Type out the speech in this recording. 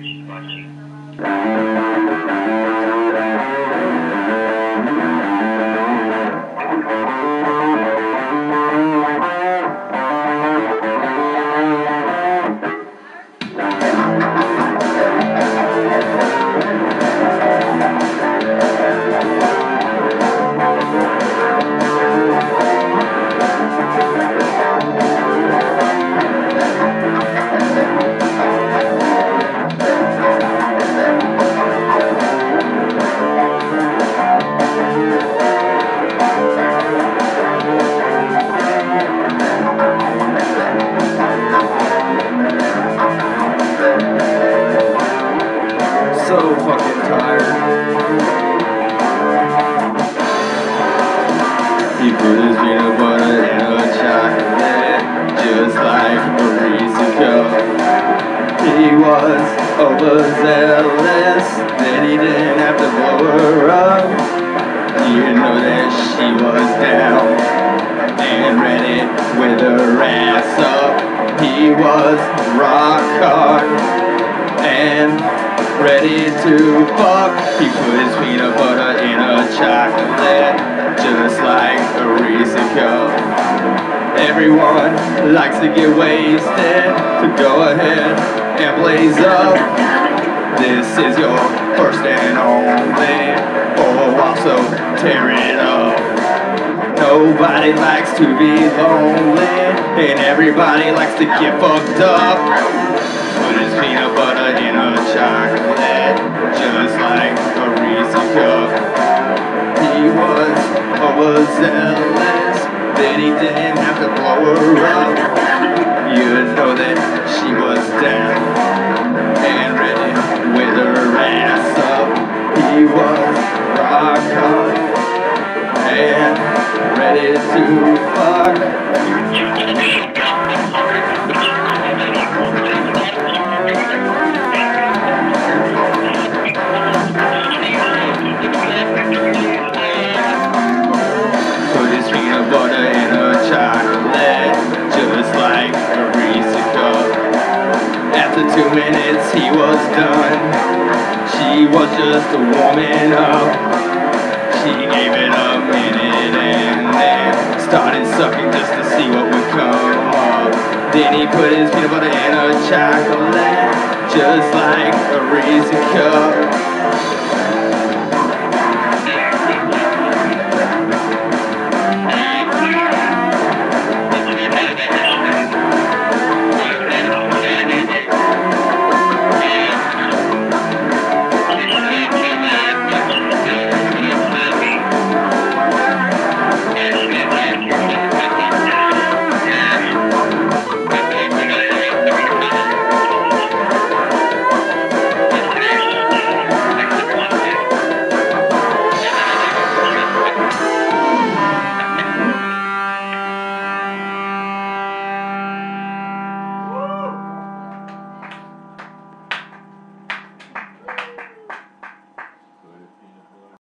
I don't His peanut butter in a chocolate, just like Reese's. He was overzealous, then he didn't have to blow her up. You know that she was down and ready with her ass up. He was rock hard and ready to fuck. He put his peanut butter in a chocolate, just like a cup. Everyone likes to get wasted, so go ahead and blaze up. This is your first and only, oh also tear it up. Nobody likes to be lonely, and everybody likes to get fucked up. Put his peanut butter in a chocolate, just rock hard and ready to fuck. after two minutes he was done. She was just warming up. She gave it a minute and then Started sucking just to see what would come up. Then he put his peanut butter in her chocolate Just like a Reese's cup.